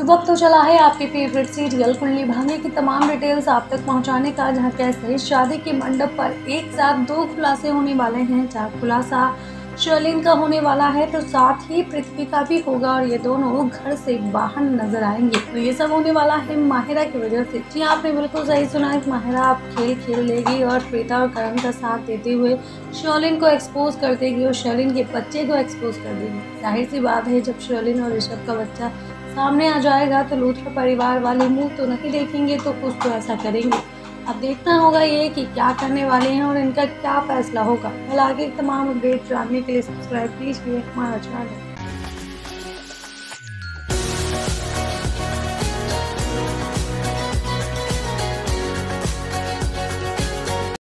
वक्त तो चला है आपके फेवरेट सीरियल कुंडली भाग्य की तमाम डिटेल्स आप तक पहुँचाने का, जहाँ कैसे शादी के मंडप पर एक साथ दो खुलासे होने वाले हैं जहाँ खुलासा शर्लिन का होने वाला है तो साथ ही पृथ्वी का भी होगा और ये दोनों घर से बाहर नज़र आएँगे। तो ये सब होने वाला है माहिरा की वजह से। जी आपने बिल्कुल सही सुना है, माहिरा आप खेल खेल लेगी और श्वेता और करण का साथ देते हुए शर्लिन को एक्सपोज कर देगी और शर्लिन के बच्चे को एक्सपोज कर देगी। ज़ाहिर सी बात है, जब शर्लिन और ऋषभ का बच्चा सामने आ जाएगा तो लूथरा परिवार वाले मुँह तो नहीं देखेंगे तो कुछ तो ऐसा करेंगे। अब देखना होगा ये कि क्या करने वाले हैं और इनका क्या फैसला होगा। कल आगे तमाम अपडेट जानने के लिए सब्सक्राइब प्लीज़ हमारा चैनल